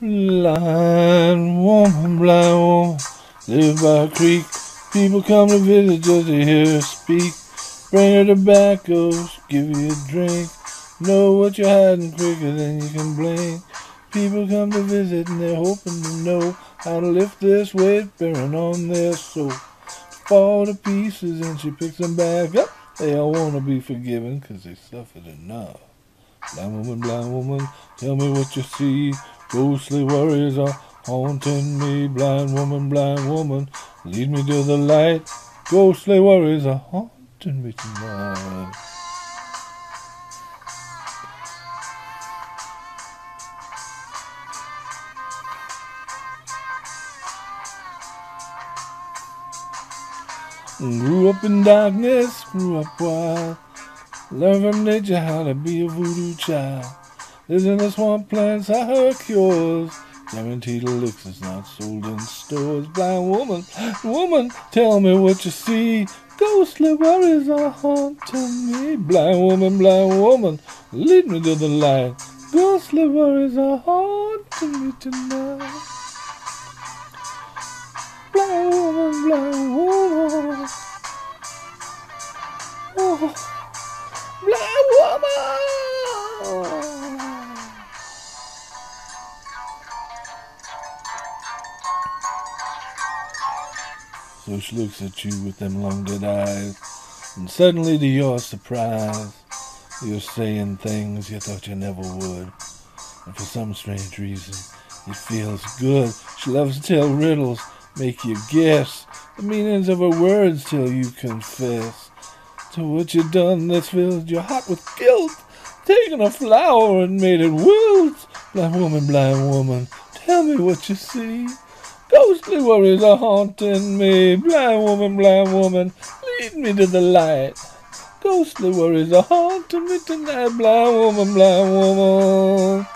Blind woman, blind woman, live by a creek. People come to visit just to hear her speak. Bring her tobacco, give you a drink. Know what you're hiding quicker than you can blink. People come to visit and they're hoping to know how to lift this weight bearing on their soul. Fall to pieces and she picks them back up. They all want to be forgiven because they suffered enough. Blind woman, blind woman, tell me what you see. Ghostly worries are haunting me. Blind woman, blind woman, lead me to the light. Ghostly worries are haunting me tonight. Grew up in darkness, grew up wild. Learned from nature how to be a voodoo child. Lives in the swamp plants, I heard cures. Guaranteed elixirs not sold in stores. Blind woman, woman, tell me what you see. Ghostly worries are haunting me. Blind woman, blind woman, lead me to the light. Ghostly worries are haunting me tonight. So she looks at you with them long dead eyes, and suddenly to your surprise, you're saying things you thought you never would. And for some strange reason, it feels good. She loves to tell riddles, make you guess the meanings of her words till you confess to what you've done that's filled your heart with guilt. Taken a flower and made it wilt. Blind woman, blind woman, tell me what you see. Ghostly worries are haunting me. Blind woman, blind woman, lead me to the light. Ghostly worries are haunting me tonight. Blind woman, blind woman.